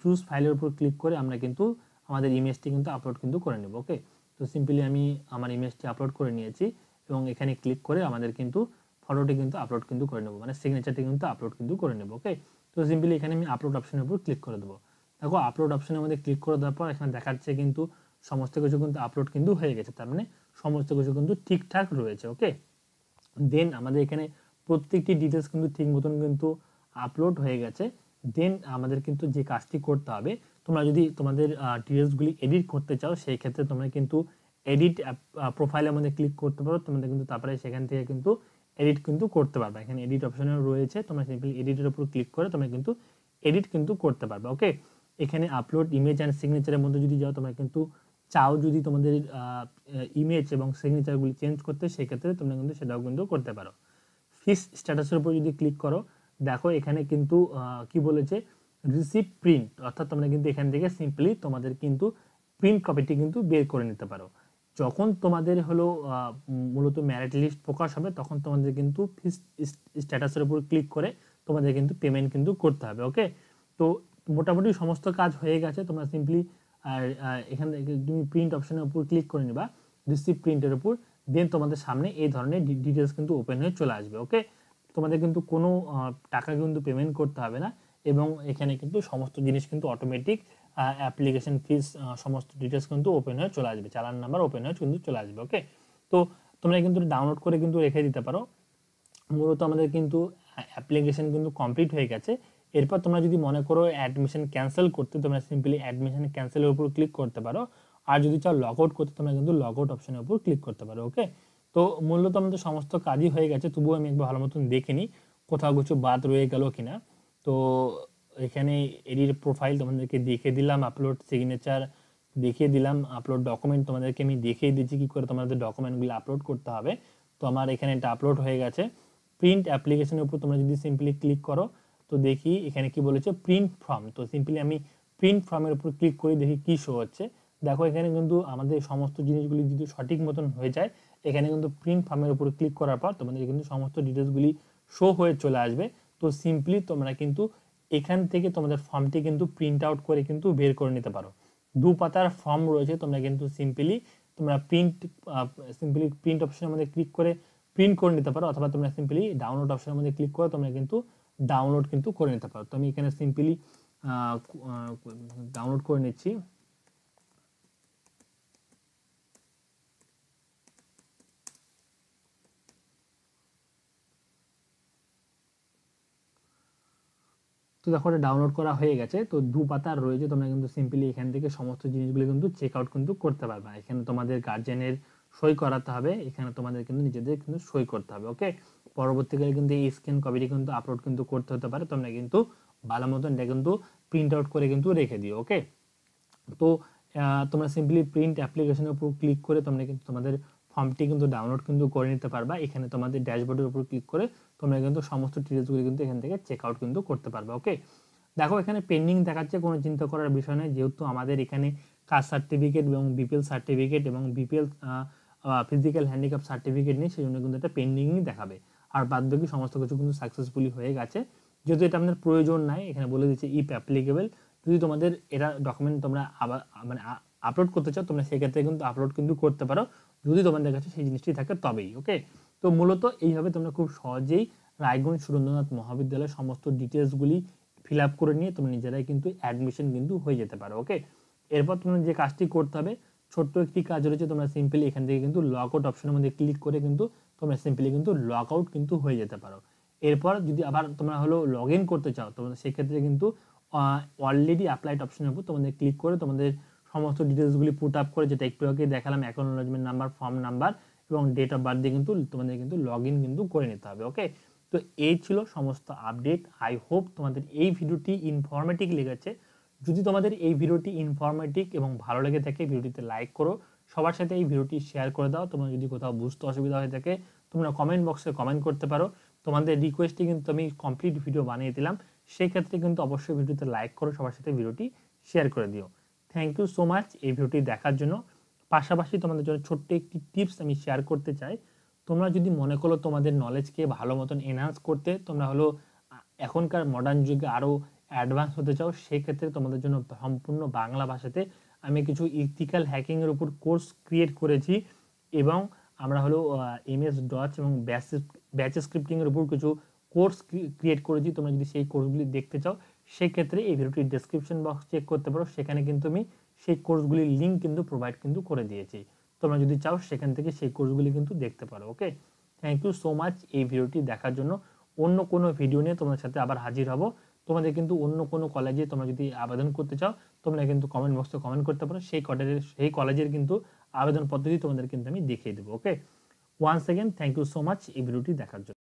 চুজ ফাইলের উপর ক্লিক করে আমরা কিন্তু আমাদের ইমেজটি কিন্তু আপলোড কিন্তু করে নেব ওকে তো সিম্পলি আমি আমার ইমেজটি আপলোড করে নিয়েছি এবং এখানে ক্লিক করে আমাদের কিন্তু ফটোটি কিন্তু আপলোড কিন্তু করে নেব মানে সিগনেচারটি কিন্তু আপলোড কিন্তু করে নেব ওকে তো সিম্পলি এখানে আমি আপলোড অপশনের উপর ক্লিক করে দেবো। দেখো আপলোড অপশনের মধ্যে ক্লিক করে দেওয়ার পর এখানে দেখাচ্ছে কিন্তু সমস্ত কিছু কিন্তু আপলোড কিন্তু হয়ে গেছে, তার মানে সমস্ত কিছু কিন্তু ঠিকঠাক রয়েছে ওকে দেন আমাদের এখানে প্রত্যেকটি ডিটেলস কিন্তু ঠিক মতন কিন্তু আপলোড হয়ে গেছে। দেন আমাদের কিন্তু যে কাজটি করতে হবে তোমরা যদি তোমাদের ডিটেলসগুলি এডিট করতে চাও, সেই ক্ষেত্রে তোমরা কিন্তু এডিট প্রোফাইলের মধ্যে ক্লিক করতে পারো। তোমাদের কিন্তু তারপরে সেখান থেকে কিন্তু এডিট কিন্তু করতে পারবে। এখানে এডিট অপশনও রয়েছে। তোমরা সিম্পলি এডিটের উপর ক্লিক করে তোমরা কিন্তু এডিট কিন্তু করতে পারবে ওকে এখানে আপলোড ইমেজ অ্যান্ড সিগনেচারের মধ্যে যদি যাও, তোমরা কিন্তু চাও যদি তোমাদের ইমেজ এবং সিগনেচারগুলি চেঞ্জ করতে সেক্ষেত্রে তোমরা কিন্তু সেটাও কিন্তু করতে পারো। ফিস স্ট্যাটাসের উপর যদি ক্লিক করো, দেখো এখানে কিন্তু কি বলেছে? রিসিভ প্রিন্ট অর্থাৎ তোমরা কিন্তু এখান থেকে সিম্পলি তোমাদের কিন্তু প্রিন্ট কপিটি কিন্তু বের করে নিতে পারো। যখন তোমাদের হলো মূলত ম্যারিট লিস্ট প্রকাশ হবে, তখন তোমাদের কিন্তু ফিস স্ট্যাটাসের উপর ক্লিক করে তোমাদের কিন্তু পেমেন্ট কিন্তু করতে হবে ওকে তো মোটামুটি সমস্ত কাজ হয়ে গেছে, তোমরা সিম্পলি আর এখান থেকে তুমি প্রিন্ট অপশনের উপর ক্লিক করে নিবা রিসিভ প্রিন্টের উপর দেন তোমাদের সামনে এই ধরনের ডিটেলস কিন্তু ওপেন হয়ে চলে আসবে ওকে তোমাদের কিন্তু কোনো টাকা কিন্তু পেমেন্ট করতে হবে না। এবং এখানে কিন্তু সমস্ত জিনিস কিন্তু অটোমেটিক অ্যাপ্লিকেশন ফিস সমস্ত ডিটেলস কিন্তু ওপেন হয়ে চলে আসবে। চালান নাম্বার ওপেন হয়ে কিন্তু চলে আসবে ওকে তো তোমরা কিন্তু ডাউনলোড করে কিন্তু রেখে দিতে পারো। মূলত আমাদের কিন্তু অ্যাপ্লিকেশন কিন্তু কমপ্লিট হয়ে গেছে। এরপর তোমরা যদি মনে করো অ্যাডমিশন ক্যান্সেল করতে, তোমরা সিম্পলি অ্যাডমিশন ক্যান্সেলের উপর ক্লিক করতে পারো। আর যদি চাও লগ আউট করতে, তোমরা কিন্তু লগ আউট অপশনের উপর ক্লিক করতে পারো ওকে তো মূলত আমাদের সমস্ত কাজই হয়ে গেছে, তবুও আমি একবার ভালো মতন দেখে নিই কোথাও কিছু বাদ রয়ে গেল কিনা। তো এখানে এডির প্রোফাইল তোমাদেরকে দেখিয়ে দিলাম আপলোড সিগনেচার দেখিয়ে দিলাম আপলোড ডকুমেন্ট তোমাদেরকে আমি দেখিয়ে দিচ্ছি কী করে তোমাদের ডকুমেন্টগুলো আপলোড করতে হবে। তো আমার এখানে এটা আপলোড হয়ে গেছে। প্রিন্ট অ্যাপ্লিকেশনের উপর তোমরা যদি সিম্পলি ক্লিক করো, তো দেখি এখানে কি বলেছে প্রিন্ট ফর্ম তো সিম্পলি আমি প্রিন্ট ফর্মের উপর ক্লিক করে, দেখি কি শো হচ্ছে। দেখো এখানে কিন্তু আমাদের সমস্ত জিনিসগুলি যদি সঠিক মতন হয়ে যায়, এখানে কিন্তু প্রিন্ট ফর্মের উপর ক্লিক করার পর তোমাদের কিন্তু সমস্ত ডিটেলসগুলি শো হয়ে চলে আসবে। তো সিম্পলি তোমরা কিন্তু এখান থেকে তোমাদের ফর্মটি কিন্তু প্রিন্ট আউট করে কিন্তু বের করে নিতে পারো। দু পাতার ফর্ম রয়েছে, তোমরা কিন্তু সিম্পলি তোমরা প্রিন্ট সিম্পলি প্রিন্ট অপশনের মধ্যে ক্লিক করে প্রিন্ট করে নিতে পারো, অথবা তোমরা সিম্পলি ডাউনলোড অপশনের মধ্যে ক্লিক করে তোমরা কিন্তু ডাউনলোড কিন্তু করে নিতে পারো। তো আমি এখানে সিম্পলি ডাউনলোড করে নিচ্ছি। তো দেখো এটা ডাউনলোড করা হয়ে গেছে, তো দু পাতার রয়েছে, তোমরা কিন্তু সিম্পলি এখান থেকে সমস্ত জিনিসগুলো কিন্তু চেক আউট কিন্তু করতে পারবে। এখানে তোমাদের গার্জেনের সই করাতে হবে, এখানে তোমাদের কিন্তু নিজেদের কিন্তু সই করতে হবে ওকে পরবর্তীকালে কিন্তু এই স্ক্যান কপিটি কিন্তু আপলোড কিন্তু করতে হতে পারে, তোমরা কিন্তু ভালো মতন এটা কিন্তু প্রিন্ট আউট করে কিন্তু রেখে দিও ওকে তো তোমরা সিম্পলি প্রিন্ট অ্যাপ্লিকেশনের উপর ক্লিক করে তোমরা কিন্তু তোমাদের ফর্মটি কিন্তু ডাউনলোড কিন্তু করে নিতে পারবা। এখানে তোমাদের ড্যাশবোর্ডের উপর ক্লিক করে তোমরা কিন্তু সমস্ত ডিটেলসগুলো কিন্তু এখান থেকে চেক আউট কিন্তু করতে পারবে ওকে দেখো, এখানে পেন্ডিং দেখাচ্ছে, কোনো চিন্তা করার বিষয় নেই যেহেতু আমাদের এখানে কাস্ট সার্টিফিকেট এবং বিপিএল সার্টিফিকেট এবং বিপিএল ফিজিক্যাল হ্যান্ডিক্যাপ সার্টিফিকেট নেই, সেই জন্য কিন্তু এটা পেন্ডিংই দেখাবে। আর বাদ সমস্ত কিছু কিন্তু সাকসেসফুলি হয়ে গেছে। যেহেতু এটা আমাদের প্রয়োজন নাই, এখানে বলে দিচ্ছে ইপ অ্যাপ্লিকেবল যদি তোমাদের এটা ডকুমেন্ট তোমরা আবার মানে আপলোড করতে চাও, তোমরা সেক্ষেত্রে কিন্তু আপলোড কিন্তু করতে পারো। যদি তোমাদের কাছে সেই জিনিসটি থাকে তবেই ওকে তো মূলত এইভাবে তোমরা খুব সহজেই রায়গঞ্জ সুরেন্দ্রনাথ মহাবিদ্যালয়ের সমস্ত ডিটেলসগুলি ফিল আপ করে নিয়ে তোমরা নিজেরাই কিন্তু অ্যাডমিশন কিন্তু হয়ে যেতে পারো ওকে এরপর তোমরা যে কাজটি করতে হবে, ছোট্ট একটি কাজ রয়েছে, তোমরা সিম্পলি এখান থেকে কিন্তু লক আউট অপশনের মধ্যে ক্লিক করে কিন্তু তোমরা সিম্পলি কিন্তু লক আউট কিন্তু হয়ে যেতে পারো। এরপর যদি আবার তোমরা হলো লগ ইন করতে চাও তোমাদের সেক্ষেত্রে কিন্তু অলরেডি অ্যাপ্লাইড অপশনের উপর তোমাদের ক্লিক করে তোমাদের সমস্ত ডিটেলসগুলি পুট আপ করে যেটা একটু আগে দেখালাম অ্যাকনোলজমেন্ট নাম্বার ফর্ম নাম্বার এবং ডেট অফ বার্থ দিয়ে কিন্তু তোমাদের কিন্তু লগ কিন্তু করে নিতে হবে ওকে তো এই ছিল সমস্ত আপডেট আই হোপ তোমাদের এই ভিডিওটি ইনফরমেটিভ লেগেছে। যদি তোমাদের এই ভিডিওটি ইনফরমেটিভ এবং ভালো লেগে থাকে ভিডিওটিতে লাইক করো। সবার সাথে এই ভিডিওটি শেয়ার করে দাও। তোমরা যদি কোথাও বুঝতে অসুবিধা হয়ে থাকে, তোমরা কমেন্ট বক্সে কমেন্ট করতে পারো। তোমাদের রিকোয়েস্টে কিন্তু আমি কমপ্লিট ভিডিও বানিয়ে দিলাম। সেই ক্ষেত্রে কিন্তু অবশ্যই ভিডিওতে লাইক করো, সবার সাথে ভিডিওটি শেয়ার করে দিও। থ্যাংক ইউ সো মাচ এই ভিডিওটি দেখার জন্য। পাশাপাশি তোমাদের জন্য ছোট্ট একটি টিপস আমি শেয়ার করতে চাই। তোমরা যদি মনে করো তোমাদের নলেজকে ভালো মতন এনহান্স করতে তোমরা হলো এখনকার মডার্ন যুগে আরও অ্যাডভান্স হতে চাও, সেক্ষেত্রে তোমাদের জন্য সম্পূর্ণ বাংলা ভাষাতে আমি কিছু ইথিক্যাল হ্যাকিংয়ের উপর কোর্স ক্রিয়েট করেছি এবং আমরা হলো এমএস ডচ এবং ব্যাচ ব্যাচ স্ক্রিপ্টিংয়ের উপর কিছু কোর্স ক্রিয়েট করেছি। তোমরা যদি সেই কোর্সগুলি দেখতে চাও সেক্ষেত্রে এই ভিডিওটির ডেসক্রিপশন বক্স চেক করতে পারো। সেখানে কিন্তু আমি সেই কোর্সগুলির লিঙ্ক কিন্তু প্রোভাইড কিন্তু করে দিয়েছি। তোমরা যদি চাও সেখান থেকে সেই কোর্সগুলি কিন্তু দেখতে পারো okay thank you so much এই ভিডিওটি দেখার জন্য। অন্য কোনো ভিডিও নিয়ে তোমাদের সাথে আবার হাজির হব। তোমাদের কিন্তু অন্য কোনো কলেজে তোমরা যদি আবেদন করতে চাও, তোমরা কিন্তু কমেন্ট বক্সে কমেন্ট করতে পারো। সেই কলেজের সেই কলেজের কিন্তু আবেদন পদ্ধতি তোমাদের কিন্তু আমি দেখিয়ে দেবো okay once second thank you so much এই ভিডিওটি দেখার জন্য।